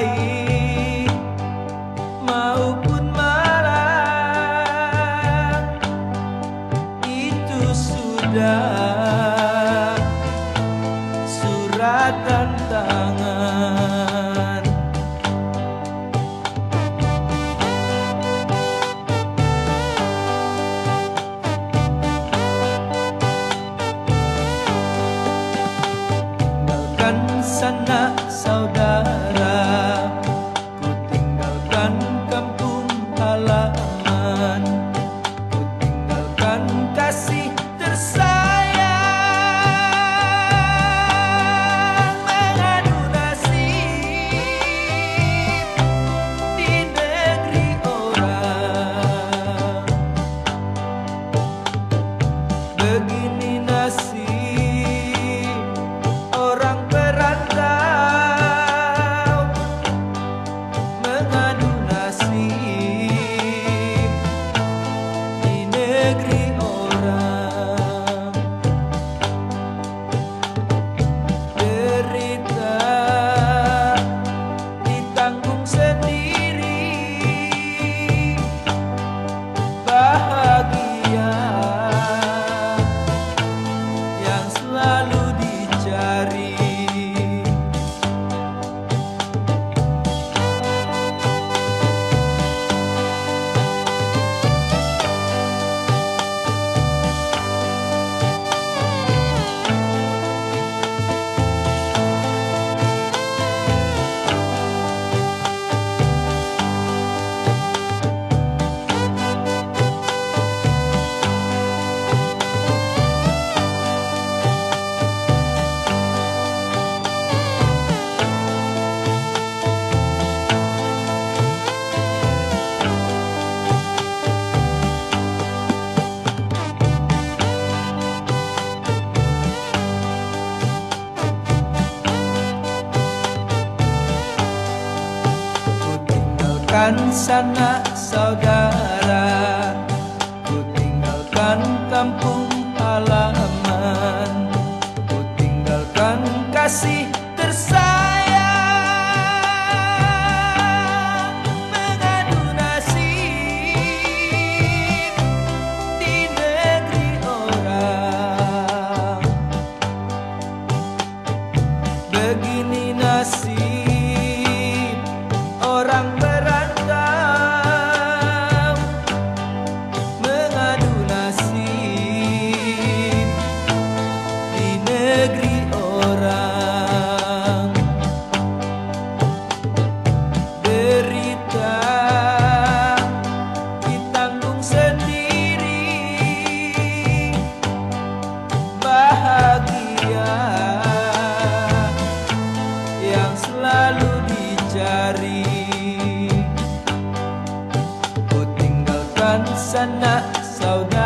baik maupun malam itu sudah suratan tangan. Tinggalkan sana tinggalkan sana saudara Ku tinggalkan kampung sana, saudade.